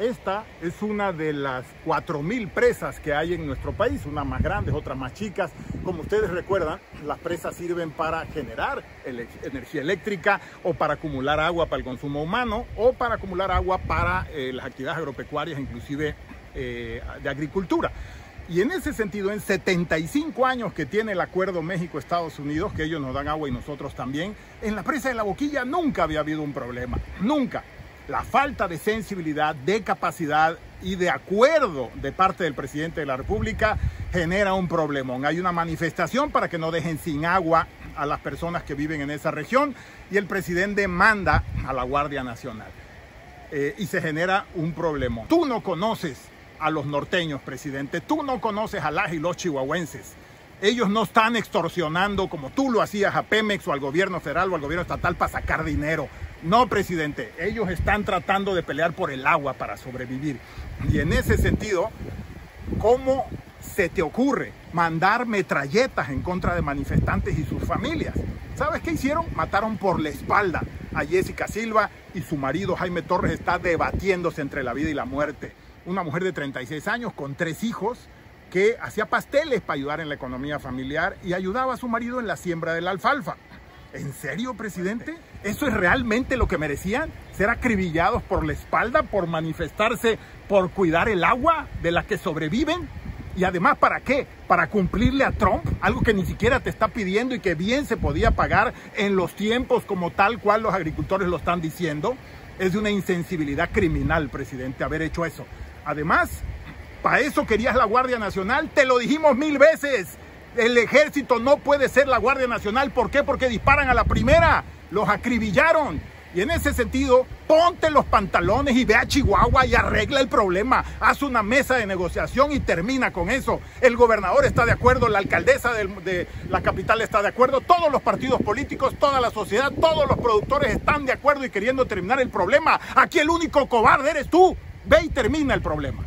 Esta es una de las 4.000 presas que hay en nuestro país, unas más grandes, otras más chicas. Como ustedes recuerdan, las presas sirven para generar energía eléctrica o para acumular agua para el consumo humano o para acumular agua para eh, las actividades agropecuarias, inclusive eh, de agricultura. Y en ese sentido, en 75 años que tiene el acuerdo México-Estados Unidos, que ellos nos dan agua y nosotros también, en la presa de la boquilla nunca había habido un problema, nunca la falta de sensibilidad, de capacidad y de acuerdo de parte del presidente de la República genera un problemón. Hay una manifestación para que no dejen sin agua a las personas que viven en esa región y el presidente manda a la Guardia Nacional. Eh, y se genera un problema. Tú no conoces a los norteños, presidente. Tú no conoces a las y los chihuahuenses. Ellos no están extorsionando como tú lo hacías a Pemex o al gobierno federal o al gobierno estatal para sacar dinero. No, presidente, ellos están tratando de pelear por el agua para sobrevivir. Y en ese sentido, ¿cómo se te ocurre mandar metralletas en contra de manifestantes y sus familias? ¿Sabes qué hicieron? Mataron por la espalda a Jessica Silva y su marido Jaime Torres está debatiéndose entre la vida y la muerte. Una mujer de 36 años con tres hijos que hacía pasteles para ayudar en la economía familiar y ayudaba a su marido en la siembra de la alfalfa. ¿En serio, presidente? ¿Eso es realmente lo que merecían? ¿Ser acribillados por la espalda por manifestarse por cuidar el agua de la que sobreviven? Y además, ¿para qué? Para cumplirle a Trump algo que ni siquiera te está pidiendo y que bien se podía pagar en los tiempos como tal cual los agricultores lo están diciendo. Es de una insensibilidad criminal, presidente, haber hecho eso. Además, para eso querías la Guardia Nacional, te lo dijimos mil veces. El ejército no puede ser la Guardia Nacional. ¿Por qué? Porque disparan a la primera. Los acribillaron. Y en ese sentido, ponte los pantalones y ve a Chihuahua y arregla el problema. Haz una mesa de negociación y termina con eso. El gobernador está de acuerdo, la alcaldesa de, la capital está de acuerdo, todos los partidos políticos, toda la sociedad, todos los productores están de acuerdo y queriendo terminar el problema. Aquí el único cobarde eres tú. Ve y termina el problema.